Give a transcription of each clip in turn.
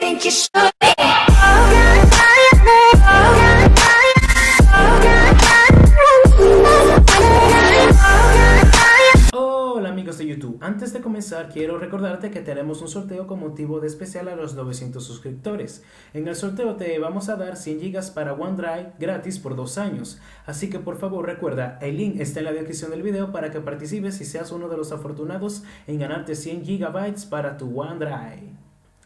think you should be. Hola amigos de YouTube, antes de comenzar quiero recordarte que tenemos un sorteo con motivo de especial a los 900 suscriptores. En el sorteo te vamos a dar 100 GB para OneDrive gratis por dos años, así que por favor recuerda, el link está en la descripción del video para que participes y seas uno de los afortunados en ganarte 100 GB para tu OneDrive.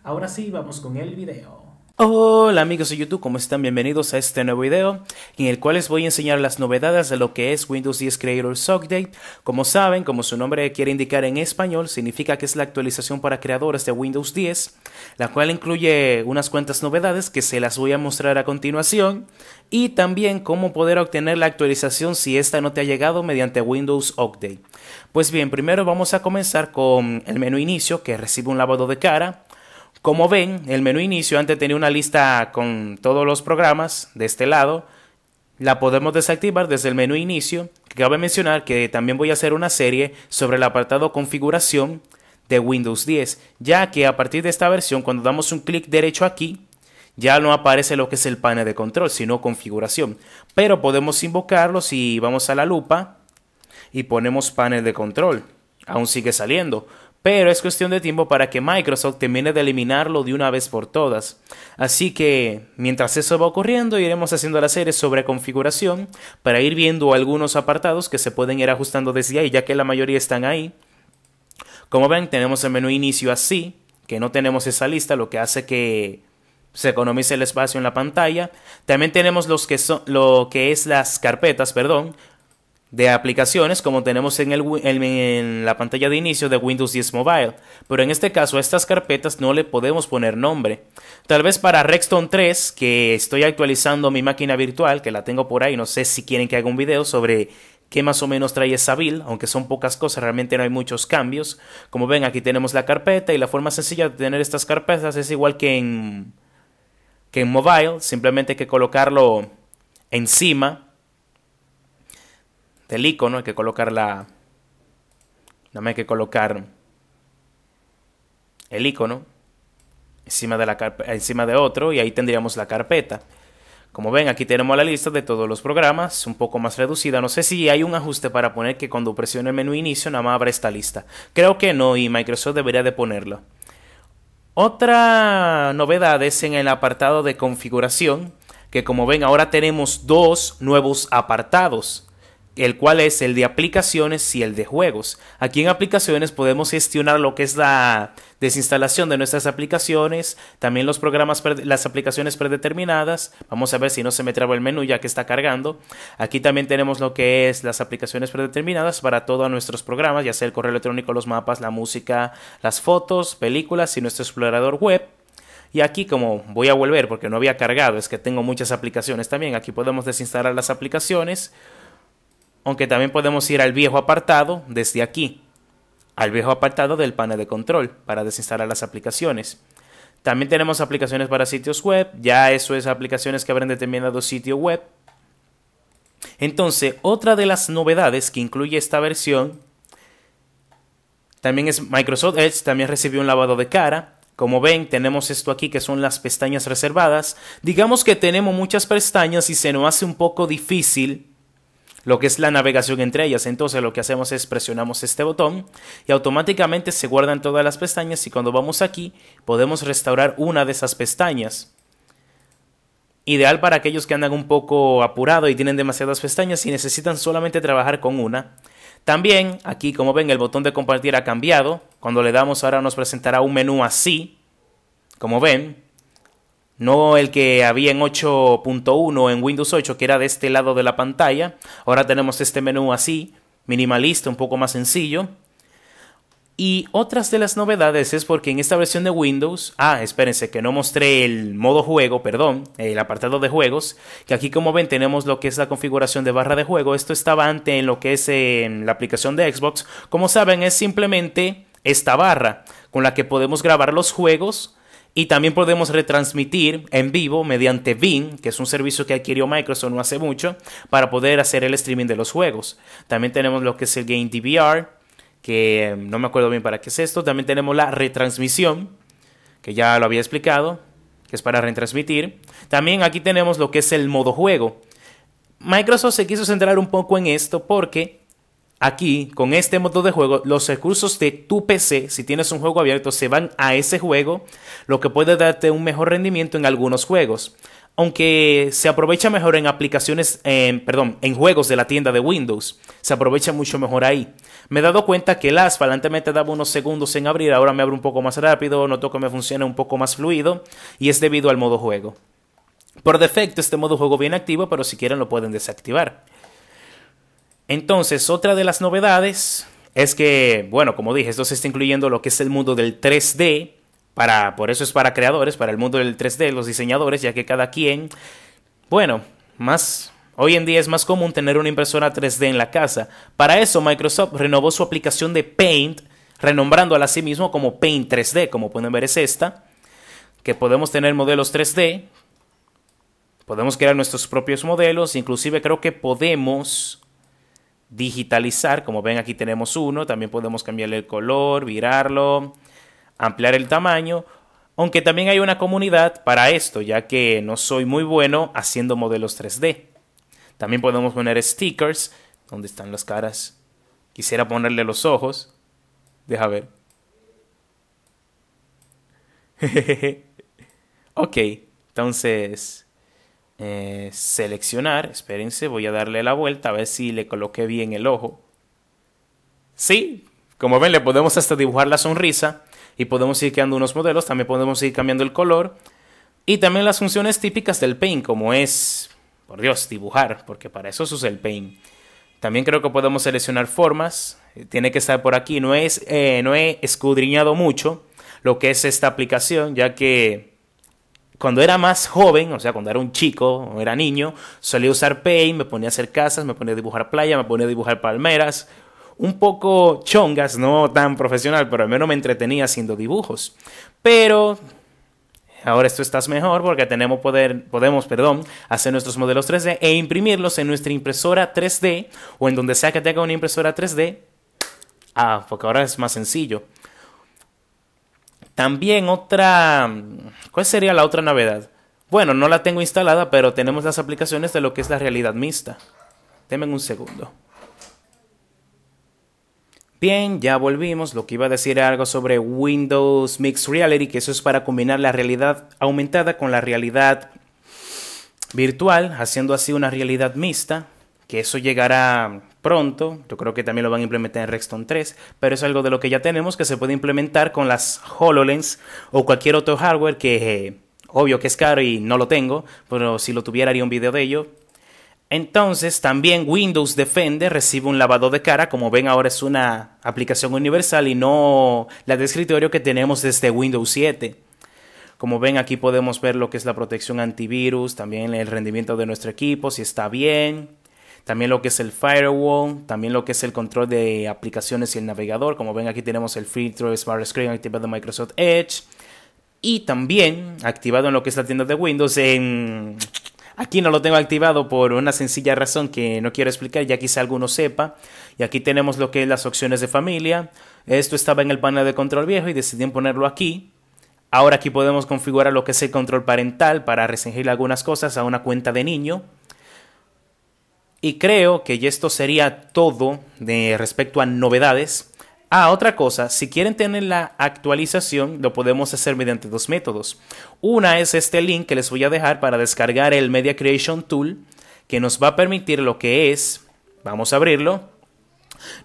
Ahora sí, vamos con el video. Hola amigos de YouTube, ¿cómo están? Bienvenidos a este nuevo video en el cual les voy a enseñar las novedades de lo que es Windows 10 Creator Update. Como saben, como su nombre quiere indicar en español, significa que es la actualización para creadores de Windows 10, la cual incluye unas cuantas novedades que se las voy a mostrar a continuación y también cómo poder obtener la actualización si esta no te ha llegado mediante Windows Update. Pues bien, primero vamos a comenzar con el menú inicio que recibe un lavado de cara. Como ven, el menú inicio antes tenía una lista con todos los programas de este lado. La podemos desactivar desde el menú inicio. Cabe mencionar que también voy a hacer una serie sobre el apartado configuración de Windows 10, ya que a partir de esta versión cuando damos un clic derecho aquí, ya no aparece lo que es el panel de control, sino configuración. Pero podemos invocarlo si vamos a la lupa y ponemos panel de control. Aún sigue saliendo pero es cuestión de tiempo para que Microsoft termine de eliminarlo de una vez por todas. Así que, mientras eso va ocurriendo, iremos haciendo la serie sobre configuración para ir viendo algunos apartados que se pueden ir ajustando desde ahí, ya que la mayoría están ahí. Como ven, tenemos el menú inicio así, que no tenemos esa lista, lo que hace que se economice el espacio en la pantalla. También tenemos los que son, lo que es las carpetas, perdón, de aplicaciones como tenemos en, el, en, la pantalla de inicio de Windows 10 Mobile, pero en este caso a estas carpetas no le podemos poner nombre. Tal vez para Rexton 3, que estoy actualizando mi máquina virtual, que la tengo por ahí, no sé si quieren que haga un video sobre qué más o menos trae esa build, aunque son pocas cosas, realmente no hay muchos cambios. Como ven, aquí tenemos la carpeta y la forma sencilla de tener estas carpetas es igual que en, que en Mobile, simplemente hay que colocarlo encima del icono, hay que colocar la... Nada hay que colocar el icono encima de, la encima de otro y ahí tendríamos la carpeta. Como ven, aquí tenemos la lista de todos los programas, un poco más reducida. No sé si hay un ajuste para poner que cuando presione el menú inicio nada más abra esta lista. Creo que no y Microsoft debería de ponerlo. Otra novedad es en el apartado de configuración, que como ven ahora tenemos dos nuevos apartados el cual es el de aplicaciones y el de juegos. Aquí en aplicaciones podemos gestionar lo que es la desinstalación de nuestras aplicaciones, también los programas, las aplicaciones predeterminadas. Vamos a ver si no se me traba el menú ya que está cargando. Aquí también tenemos lo que es las aplicaciones predeterminadas para todos nuestros programas, ya sea el correo electrónico, los mapas, la música, las fotos, películas y nuestro explorador web. Y aquí como voy a volver porque no había cargado, es que tengo muchas aplicaciones también. Aquí podemos desinstalar las aplicaciones aunque también podemos ir al viejo apartado desde aquí, al viejo apartado del panel de control para desinstalar las aplicaciones. También tenemos aplicaciones para sitios web, ya eso es aplicaciones que habrán determinado sitio web. Entonces, otra de las novedades que incluye esta versión también es Microsoft Edge, también recibió un lavado de cara. Como ven, tenemos esto aquí que son las pestañas reservadas. Digamos que tenemos muchas pestañas y se nos hace un poco difícil lo que es la navegación entre ellas. Entonces lo que hacemos es presionamos este botón y automáticamente se guardan todas las pestañas y cuando vamos aquí podemos restaurar una de esas pestañas. Ideal para aquellos que andan un poco apurado y tienen demasiadas pestañas y necesitan solamente trabajar con una. También aquí como ven el botón de compartir ha cambiado. Cuando le damos ahora nos presentará un menú así. Como ven, no el que había en 8.1 en Windows 8 que era de este lado de la pantalla. Ahora tenemos este menú así, minimalista, un poco más sencillo. Y otras de las novedades es porque en esta versión de Windows, ah, espérense que no mostré el modo juego, perdón, el apartado de juegos, que aquí como ven tenemos lo que es la configuración de barra de juego, esto estaba antes en lo que es en la aplicación de Xbox, como saben es simplemente esta barra con la que podemos grabar los juegos y también podemos retransmitir en vivo mediante Bing, que es un servicio que adquirió Microsoft no hace mucho, para poder hacer el streaming de los juegos. También tenemos lo que es el Game DVR, que no me acuerdo bien para qué es esto. También tenemos la retransmisión, que ya lo había explicado, que es para retransmitir. También aquí tenemos lo que es el modo juego. Microsoft se quiso centrar un poco en esto porque Aquí, con este modo de juego, los recursos de tu PC, si tienes un juego abierto, se van a ese juego, lo que puede darte un mejor rendimiento en algunos juegos. Aunque se aprovecha mejor en aplicaciones, perdón, en juegos de la tienda de Windows, se aprovecha mucho mejor ahí. Me he dado cuenta que el Asphalt antes daba unos segundos en abrir, ahora me abre un poco más rápido, noto que me funciona un poco más fluido y es debido al modo juego. Por defecto este modo juego viene activo, pero si quieren lo pueden desactivar. Entonces, otra de las novedades es que, bueno, como dije, esto se está incluyendo lo que es el mundo del 3D, para, por eso es para creadores, para el mundo del 3D, los diseñadores, ya que cada quien, bueno, más, hoy en día es más común tener una impresora 3D en la casa. Para eso Microsoft renovó su aplicación de Paint, renombrándola a sí mismo como Paint 3D, como pueden ver es esta, que podemos tener modelos 3D, podemos crear nuestros propios modelos, inclusive creo que podemos digitalizar, como ven aquí tenemos uno, también podemos cambiarle el color, virarlo, ampliar el tamaño, aunque también hay una comunidad para esto, ya que no soy muy bueno haciendo modelos 3D. También podemos poner stickers, donde están las caras. Quisiera ponerle los ojos. Deja ver. ok, entonces eh, seleccionar, espérense, voy a darle la vuelta a ver si le coloqué bien el ojo. Sí, como ven le podemos hasta dibujar la sonrisa y podemos ir creando unos modelos, también podemos ir cambiando el color y también las funciones típicas del Paint como es, por Dios, dibujar, porque para eso se usa el Paint. También creo que podemos seleccionar formas, tiene que estar por aquí, no, es, eh, no he escudriñado mucho lo que es esta aplicación, ya que cuando era más joven, o sea, cuando era un chico o era niño, solía usar Paint, me ponía a hacer casas, me ponía a dibujar playa, me ponía a dibujar palmeras, un poco chongas, no tan profesional, pero al menos me entretenía haciendo dibujos. Pero ahora esto estás mejor porque tenemos poder, podemos perdón, hacer nuestros modelos 3D e imprimirlos en nuestra impresora 3D o en donde sea que tenga una impresora 3D. Ah, porque ahora es más sencillo. También otra... ¿Cuál sería la otra novedad? Bueno, no la tengo instalada, pero tenemos las aplicaciones de lo que es la realidad mixta. Denme un segundo. Bien, ya volvimos. Lo que iba a decir era algo sobre Windows Mixed Reality, que eso es para combinar la realidad aumentada con la realidad virtual, haciendo así una realidad mixta que eso llegará pronto, yo creo que también lo van a implementar en Rexton 3, pero es algo de lo que ya tenemos que se puede implementar con las HoloLens o cualquier otro hardware que eh, obvio que es caro y no lo tengo, pero si lo tuviera haría un video de ello. Entonces también Windows Defender recibe un lavado de cara, como ven ahora es una aplicación universal y no la de escritorio que tenemos desde Windows 7. Como ven aquí podemos ver lo que es la protección antivirus, también el rendimiento de nuestro equipo, si está bien también lo que es el firewall, también lo que es el control de aplicaciones y el navegador. Como ven aquí tenemos el filtro Smart Screen activado en Microsoft Edge y también activado en lo que es la tienda de Windows en... Aquí no lo tengo activado por una sencilla razón que no quiero explicar, ya quizá alguno sepa. Y aquí tenemos lo que es las opciones de familia. Esto estaba en el panel de control viejo y decidí ponerlo aquí. Ahora aquí podemos configurar lo que es el control parental para restringir algunas cosas a una cuenta de niño. Y creo que esto sería todo de respecto a novedades. Ah, otra cosa, si quieren tener la actualización, lo podemos hacer mediante dos métodos. Una es este link que les voy a dejar para descargar el Media Creation Tool, que nos va a permitir lo que es, vamos a abrirlo,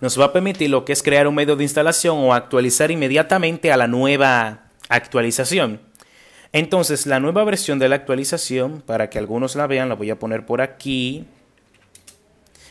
nos va a permitir lo que es crear un medio de instalación o actualizar inmediatamente a la nueva actualización. Entonces, la nueva versión de la actualización, para que algunos la vean, la voy a poner por aquí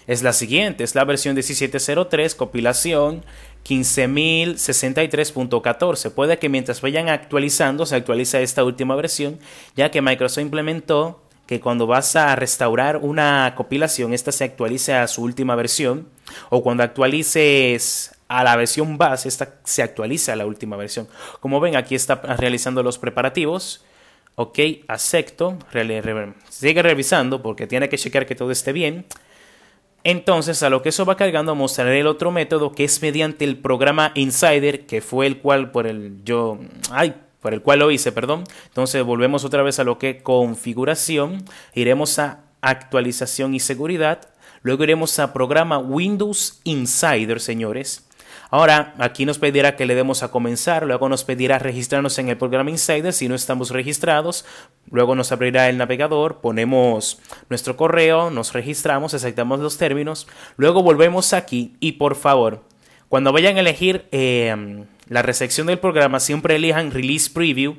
es la siguiente, es la versión 1703, compilación 15063.14. Puede que mientras vayan actualizando se actualiza esta última versión, ya que Microsoft implementó que cuando vas a restaurar una compilación, esta se actualice a su última versión, o cuando actualices a la versión base, esta se actualiza a la última versión. Como ven, aquí está realizando los preparativos. Ok, acepto. Sigue revisando porque tiene que chequear que todo esté bien. Entonces, a lo que eso va cargando, mostraré el otro método que es mediante el programa Insider, que fue el cual por el yo, ay, por el cual lo hice, perdón. Entonces volvemos otra vez a lo que configuración, iremos a actualización y seguridad, luego iremos a programa Windows Insider, señores. Ahora, aquí nos pedirá que le demos a comenzar, luego nos pedirá registrarnos en el programa Insider si no estamos registrados, luego nos abrirá el navegador, ponemos nuestro correo, nos registramos, aceptamos los términos, luego volvemos aquí y por favor, cuando vayan a elegir eh, la recepción del programa, siempre elijan Release Preview,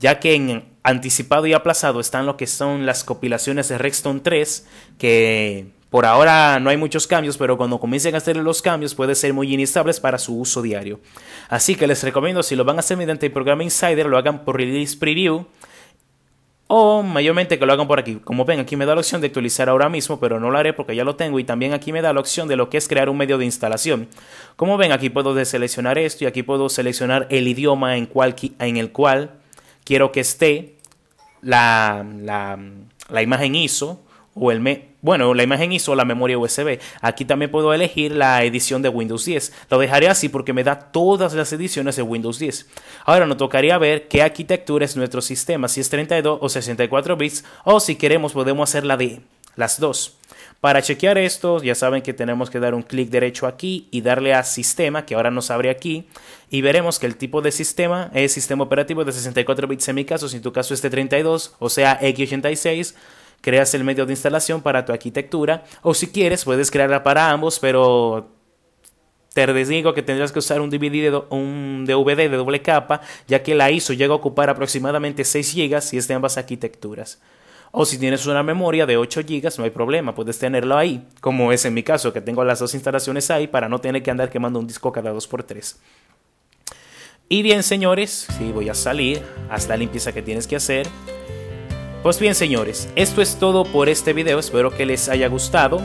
ya que en anticipado y aplazado están lo que son las compilaciones de Rexton 3, que por ahora no hay muchos cambios, pero cuando comiencen a hacer los cambios puede ser muy inestables para su uso diario. Así que les recomiendo si lo van a hacer mediante el programa Insider, lo hagan por Release Preview o mayormente que lo hagan por aquí. Como ven, aquí me da la opción de actualizar ahora mismo, pero no lo haré porque ya lo tengo y también aquí me da la opción de lo que es crear un medio de instalación. Como ven, aquí puedo deseleccionar esto y aquí puedo seleccionar el idioma en, el cual quiero que esté la, la imagen ISO o el me bueno, la imagen hizo la memoria USB. Aquí también puedo elegir la edición de Windows 10. Lo dejaré así porque me da todas las ediciones de Windows 10. Ahora nos tocaría ver qué arquitectura es nuestro sistema, si es 32 o 64 bits, o si queremos podemos hacer la de las dos. Para chequear esto, ya saben que tenemos que dar un clic derecho aquí y darle a sistema, que ahora nos abre aquí, y veremos que el tipo de sistema es sistema operativo de 64 bits en mi caso, si en tu caso es de 32, o sea x86, creas el medio de instalación para tu arquitectura o si quieres puedes crearla para ambos, pero te digo que tendrás que usar un DVD, de, un DVD de doble capa, ya que la ISO llega a ocupar aproximadamente 6 GB si es de ambas arquitecturas. O si tienes una memoria de 8 GB, no hay problema, puedes tenerlo ahí, como es en mi caso, que tengo las dos instalaciones ahí para no tener que andar quemando un disco cada 2x3. Y bien, señores, si voy a salir, haz la limpieza que tienes que hacer. Pues bien señores, esto es todo por este video, espero que les haya gustado,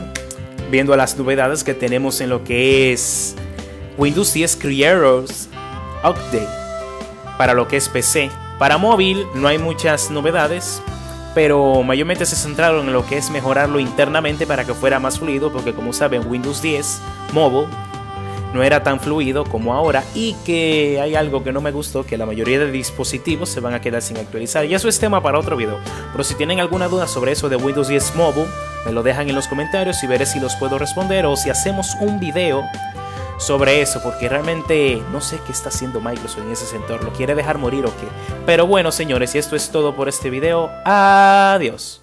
viendo las novedades que tenemos en lo que es Windows 10 Creators Update. Para lo que es PC. Para móvil no hay muchas novedades, pero mayormente se centraron en lo que es mejorarlo internamente para que fuera más fluido, porque como saben Windows 10 Mobile no era tan fluido como ahora y que hay algo que no me gustó, que la mayoría de dispositivos se van a quedar sin actualizar. Y eso es tema para otro video. Pero si tienen alguna duda sobre eso de Windows 10 Mobile, me lo dejan en los comentarios y veré si los puedo responder o si hacemos un video sobre eso, porque realmente no sé qué está haciendo Microsoft en ese sector, lo quiere dejar morir o qué. Pero bueno, señores, y esto es todo por este video. Adiós.